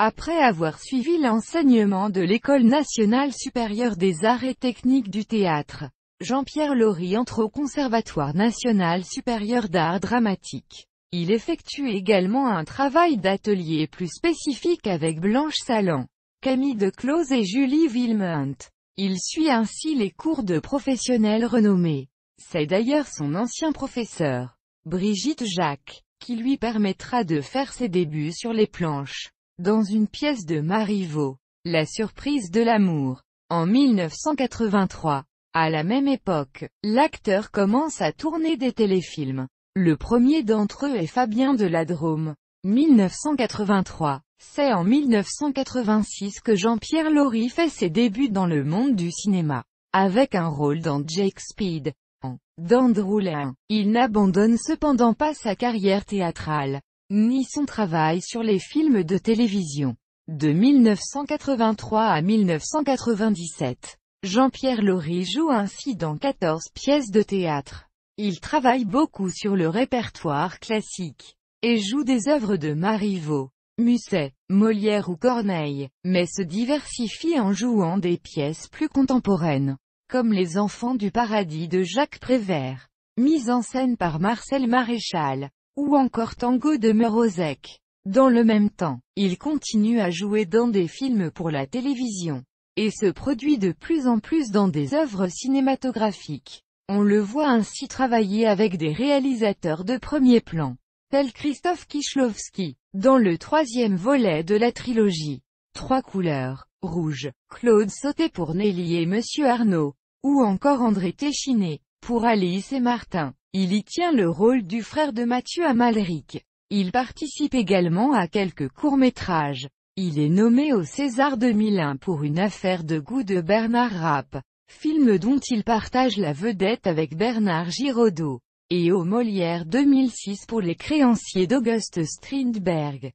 Après avoir suivi l'enseignement de l'École nationale supérieure des arts et techniques du théâtre, Jean-Pierre Laurie entre au Conservatoire national supérieur d'art dramatique. Il effectue également un travail d'atelier plus spécifique avec Blanche Salan, Camille Declos et Julie Villemunt. Il suit ainsi les cours de professionnels renommés. C'est d'ailleurs son ancien professeur, Brigitte Jacques, qui lui permettra de faire ses débuts sur les planches. Dans une pièce de Marivaux, La surprise de l'amour, en 1983. À la même époque, l'acteur commence à tourner des téléfilms. Le premier d'entre eux est Fabien de la Drôme. 1983. C'est en 1986 que Jean-Pierre Laurie fait ses débuts dans le monde du cinéma. Avec un rôle dans Jake Speed. En Dandroulin. Il n'abandonne cependant pas sa carrière théâtrale ni son travail sur les films de télévision. De 1983 à 1997, Jean-Pierre Laurie joue ainsi dans 14 pièces de théâtre. Il travaille beaucoup sur le répertoire classique, et joue des œuvres de Marivaux, Musset, Molière ou Corneille, mais se diversifie en jouant des pièces plus contemporaines, comme Les Enfants du Paradis de Jacques Prévert, mise en scène par Marcel Maréchal, ou encore Tango de Morozek. Dans le même temps, il continue à jouer dans des films pour la télévision, et se produit de plus en plus dans des œuvres cinématographiques. On le voit ainsi travailler avec des réalisateurs de premier plan, tels Christophe Kichlowski, dans le troisième volet de la trilogie. Trois couleurs, rouge, Claude Sauté pour Nelly et Monsieur Arnaud, ou encore André Téchiné, pour Alice et Martin. Il y tient le rôle du frère de Mathieu Amalric. Il participe également à quelques courts-métrages. Il est nommé au César 2001 pour une affaire de goût de Bernard Rapp, film dont il partage la vedette avec Bernard Giraudot, et au Molière 2006 pour les créanciers d'Auguste Strindberg.